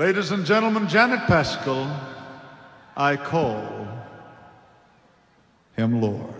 Ladies and gentlemen, Janet Pascal, I call him Lord.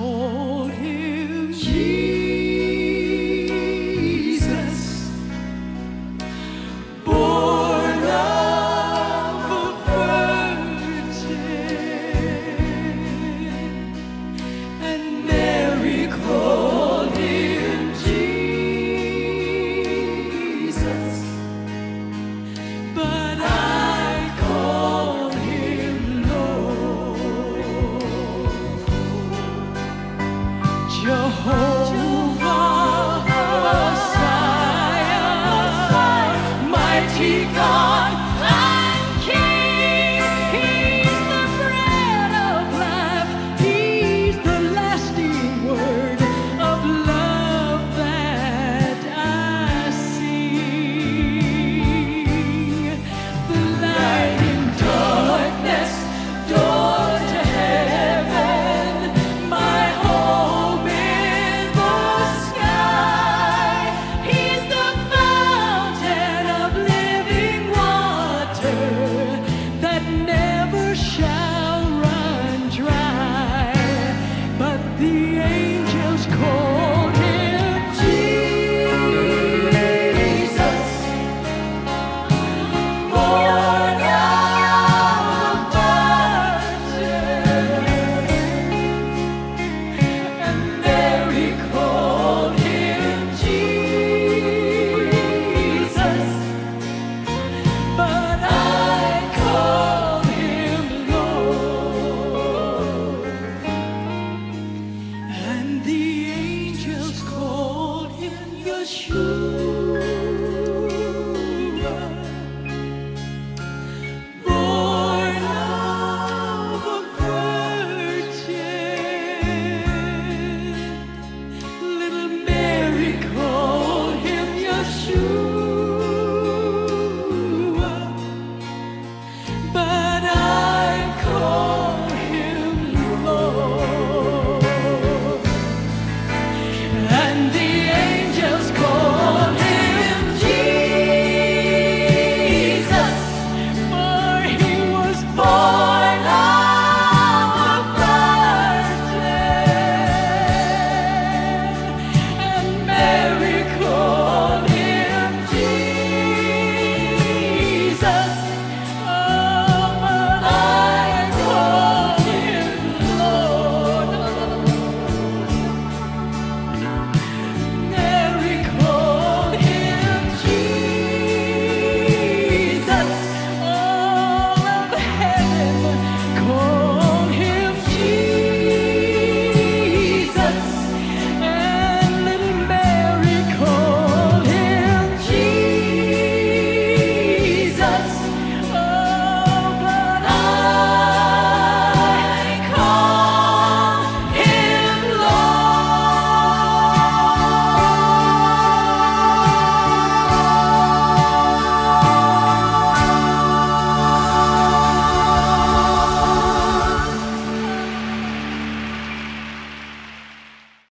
end. your home. cold.